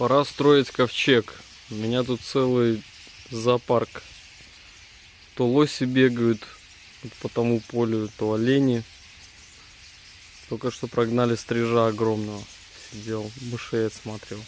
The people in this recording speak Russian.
Пора строить ковчег. У меня тут целый зоопарк. То лоси бегают по тому полю, то олени. Только что прогнали стрижа огромного. Сидел, мышей отсматривал.